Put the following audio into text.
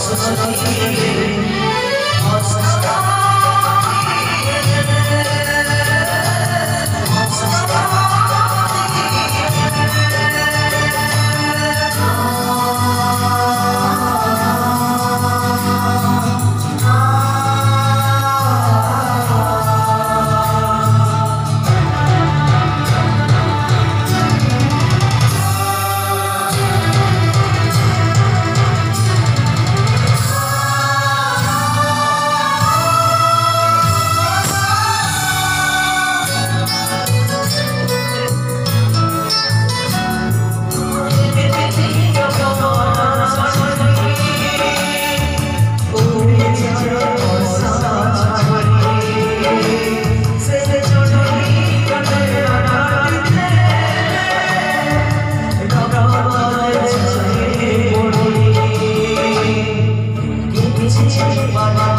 Thank you. Bye-bye.